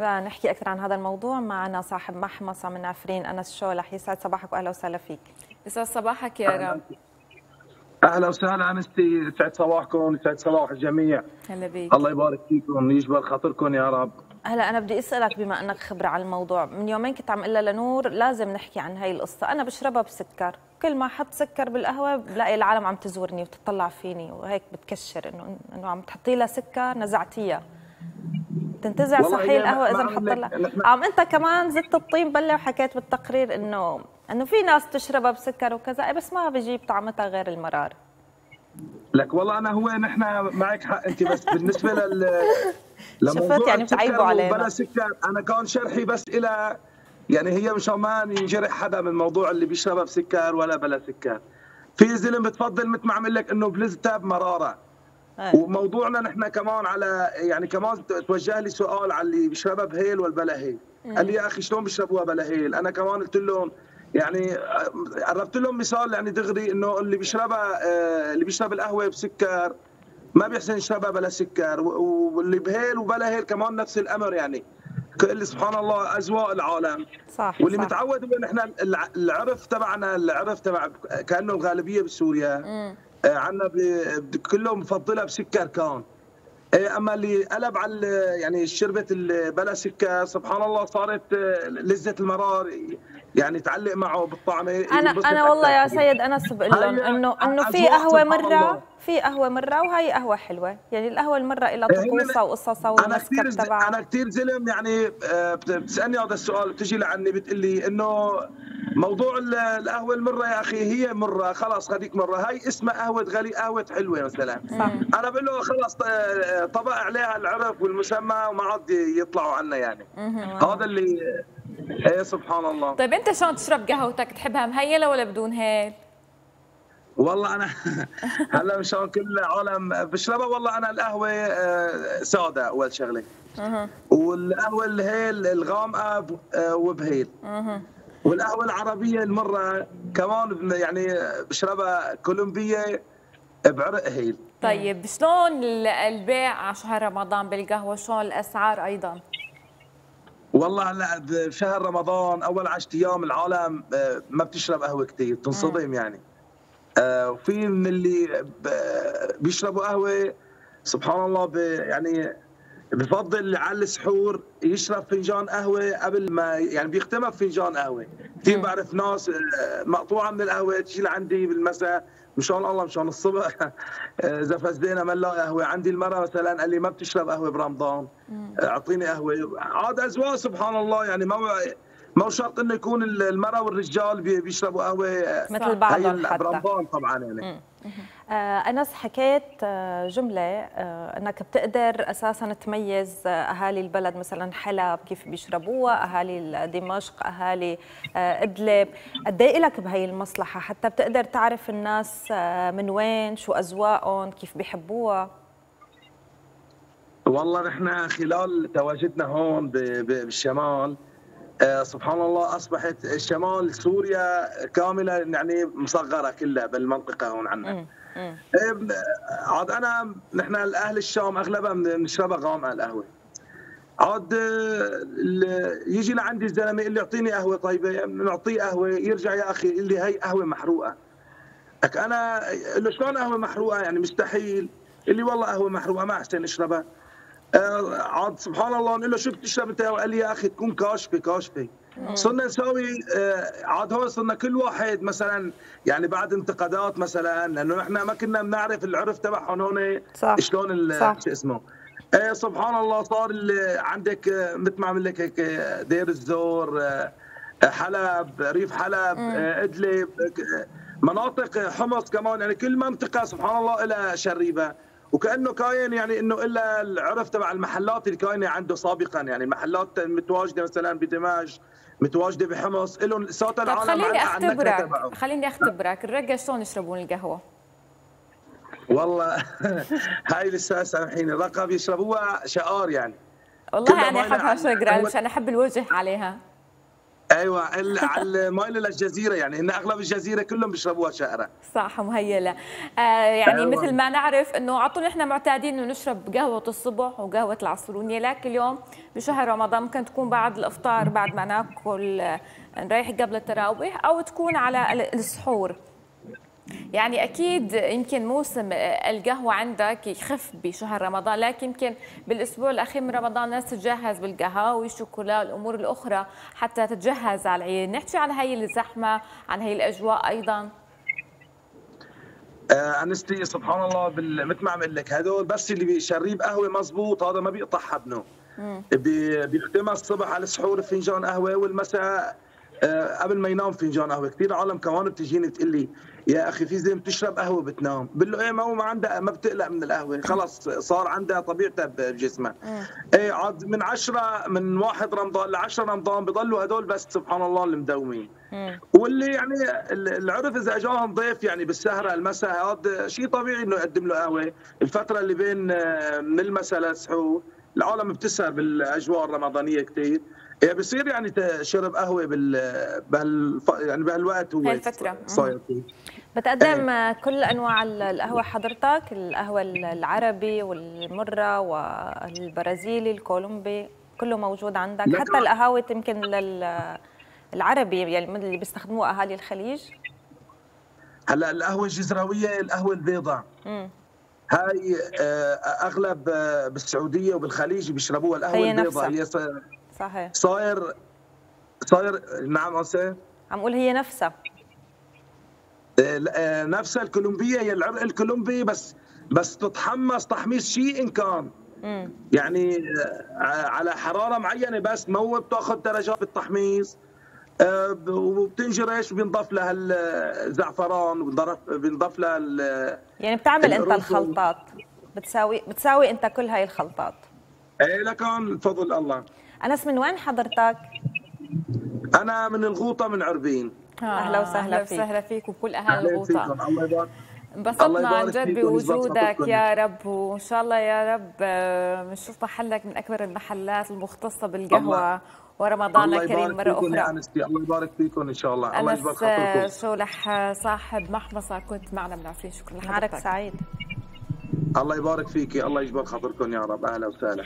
نحكي أكثر عن هذا الموضوع معنا صاحب محمصه من عفرين أنس شولح يسعد صباحك وأهلا وسهلا فيك. يسعد صباحك يا رب أهلا وسهلا انستي يسعد صباحكم يسعد صباح الجميع. هلا بيك. الله يبارك فيكم يجبر خاطركم يا رب. هلا أنا بدي أسألك بما أنك خبرة على الموضوع من يومين كنت عم أقول لنور لازم نحكي عن هاي القصة. أنا بشربها بسكر كل ما أحط سكر بالقهوة بلاقي العالم عم تزورني وتطلع فيني وهيك بتكشر إنه إنه عم تحطي لها سكر نزعتيها. تنتزع صحي القهوة إذا نحط لها عم أنت كمان زدت الطين بله وحكيت بالتقرير انه إنه في ناس تشربها بسكر وكذا بس ما بجيب طعمتها غير المرار لك والله أنا هو نحن معك حق أنت بس بالنسبة لل شفت؟ يعني بتعيبوا علينا. بلا سكر. أنا كان شرحي بس إلى يعني هي مشان ما ينجرح حدا من موضوع اللي بيشربها بسكر ولا بلا سكر. في زلم بتفضل مثل ما عم لك إنه بلزتها بمراره أيه. وموضوعنا نحن كمان على يعني كمان توجه لي سؤال على اللي بيشربها بهيل والبلا هيل. قال لي يا أخي شلون بيشربوها بلا هيل؟ أنا كمان قلت لهم يعني عرفت لهم مثال يعني دغري إنه اللي بيشربها آه، اللي بيشرب القهوة بسكر ما بيحسن يشربها بلا سكر. واللي بهيل وبلا هيل كمان نفس الأمر يعني. اللي سبحان الله اذواق العالم. صح واللي صح. متعود هو نحن العرف تبعنا العرف تبع كأنه الغالبية بسوريا. آه، عندنا كلهم مفضلها بسكر كان إيه، أما اللي قلب على يعني شربت بلا سكر سبحان الله صارت آه، لذة المرار. يعني تعلق معه بالطعمه أنا أنا والله يا سيد انس بقول لهم انه إنه في قهوة مرة في قهوة مرة وهي قهوة حلوة. يعني القهوة المرة لها إيه، طقوسها وقصصها والمسكب تبعها. أنا كثير زلم يعني آه، بتسألني هذا السؤال بتجي لعني بتقول لي إنه موضوع القهوة المرة يا أخي هي مرة خلاص خليك مرة. هاي اسمها قهوة غلي قهوة حلوة مثلا صح. أنا بقول له خلاص آه، طبق عليها العرف والمسمى وما عاد يطلعوا عنا يعني. هذا اللي إيه سبحان الله. طيب أنت شلون تشرب قهوتك؟ تحبها مهيلة ولا بدون هيل؟ والله أنا هلا مشان كل العالم بشربها والله أنا القهوة آه، سادة أول شغلة. والقهوة الهيل الغامقه آه، وبهيل. والقهوة العربية المرة كمان يعني بشربها كولومبية بعرق هيل. طيب شلون البيع على شهر رمضان بالقهوة؟ شلون الأسعار أيضا؟ والله هلا بشهر رمضان أول 10 أيام العالم آه، ما بتشرب قهوة كثير تنصدم يعني. آه، وفي من اللي بيشربوا قهوة سبحان الله يعني بفضل على السحور يشرب فنجان قهوة قبل ما يعني بيختمها بفنجان قهوة. كثير بعرف ناس آه، مقطوعة من القهوة تجي لعندي بالمساء. مشان الله مشان الصبح. إذا فزينا ما نلاقي قهوة. عندي المره مثلا قال لي ما بتشرب قهوة برمضان. أعطيني قهوة. عاد أزواج سبحان الله يعني ما ما شرط إنه يكون المرأة والرجال بيشربوا قهوة مثل حتى. برمضان طبعا يعني. آه أنس حكيت آه جملة آه إنك بتقدر أساسا تميز أهالي البلد مثلا حلب كيف بيشربوها أهالي دمشق أهالي إدلب. قد إيه لك بهي المصلحة؟ حتى بتقدر تعرف الناس من وين شو اذواقهم كيف بيحبوها؟ والله نحن خلال تواجدنا هون بالشمال سبحان الله أصبحت شمال سوريا كاملة يعني مصغرة كلها بالمنطقة هون عندنا عاد أنا نحن أهل الشام اغلبها بنشربها غامقه القهوة. عاد يجي لعندي الزلمة اللي يعطيني قهوة طيبه نعطيه قهوة يرجع يا أخي اللي هي قهوة محروقة. لك أنا له شلون قهوة محروقة؟ يعني مستحيل. اللي والله قهوة محروقة ما أحسن اشربها آه، عاد سبحان الله نقول له شو بتشرب أنت؟ وقال لي يا أخي تكون كاشفة كاشفة. صرنا نسوي آه، عاد هون صرنا كل واحد مثلا يعني بعد انتقادات مثلا لأنه نحن ما كنا بنعرف العرف تبعهم هون شلون شو اسمه. إيه سبحان الله صار عندك آه، مثل ما عمل لك هيك دير الزور حلب ريف حلب إدلب مناطق حمص كمان يعني كل منطقة سبحان الله لها شريبة. وكأنه كاين يعني إنه إلا العرف تبع المحلات اللي كاينة عنده سابقا. يعني المحلات المتواجده مثلا بدمشق متواجدة بحمص لهم ساتا العالم خليني أختبرك خليني أختبرك. الرقة شلون يشربون القهوة؟ والله هاي لسه سامحيني. الرقة بيشربوها شقار يعني. والله أنا احبها شقره مشان أحب الوجه عليها. أيوه على مايله للجزيره يعني هن أغلب الجزيرة كلهم بيشربوها شقره صح مهيلة. آه يعني أيوة. مثل ما نعرف إنه على طول نحن معتادين إنه نشرب قهوة الصبح وقهوة العصرونية لكن اليوم بشهر رمضان ممكن تكون بعد الإفطار بعد ما ناكل آه، نريح قبل التراويح أو تكون على ال- السحور. يعني أكيد يمكن موسم القهوة عندك يخف بشهر رمضان لكن يمكن بالأسبوع الأخير من رمضان الناس تتجهز بالقهوة والشوكولا والأمور الأخرى حتى تتجهز على العيد. نحكي عن هي الزحمة عن هي الأجواء أيضا. آه أنستي سبحان الله بال... مثل ما عم أقول لك هدول بس اللي بيشرب قهوة مزبوط هذا ما بيقطع حبنه بي... بيختمها الصبح على السحور فنجان قهوة والمساء آه قبل ما ينام فنجان قهوة. كثير عالم كمان بتجيني تقول لي يا أخي في زي بتشرب قهوة بتنام بقول له إيه ما هو ما عندها ما بتقلق من القهوة. خلص صار عندها طبيعتها بجسمها. إيه عاد من عشرة من واحد رمضان ل 10 رمضان بضلوا هدول بس سبحان الله المدومين واللي يعني العرف إذا أجاهم ضيف يعني بالسهره المساء هذا شيء طبيعي إنه يقدم له قهوة. الفترة اللي بين آه، من المساء للسحور العالم بتسهر بالأجواء الرمضانية كثير يعني بصير يعني شرب قهوة بال بهال يعني بهالوقت هو. صاير بتقدم آه، كل أنواع ال- القهوة حضرتك القهوة العربي والمرة والبرازيلي الكولومبي كله موجود عندك حتى. القهاوي يمكن لل العربي يعني اللي بيستخدموها أهالي الخليج هلا القهوة الجزراوية القهوة البيضاء. هاي آه، أغلب آه، بالسعودية وبالخليج بيشربوها القهوة هي البيضاء. هي صحيح. صاير صاير نعم أنسة عم قول هي نفسها. آه، آه، نفسها الكولومبية هي العرق الكولومبي بس بس تتحمص تحميص شيء إن كان. مم. يعني آه، على حرارة معينة بس ما هو بتأخذ درجات بالتحميص وبتنجرش بينضاف لها الزعفران بينضاف لها يعني بتعمل أنت. الخلطات. بتساوي بتساوي أنت كل هاي الخلطات. إيه لكن بفضل الله. انس من وين حضرتك؟ أنا من الغوطة من عربين. أهلا وسهلا أهلا فيك. وسهلا فيك وكل الغوطة. فيكم. الله يبارك. الله انبسطنا عن يبارك جد فيكم بوجودك. يا رب وإن شاء الله يا رب آه، بنشوف محلك من أكبر المحلات المختصة بالقهوة الله- ورمضان الله كريم يبارك مرة فيكم يا أخرى. أنستي. الله يبارك فيكم إن شاء الله. الله آه، خاطركم شولح آه، صاحب محمصة كنت معنا من عفرين شكرا لحضرتك. سعيد. الله يبارك فيكي. الله يجبر خاطركم يا رب. أهلا وسهلا.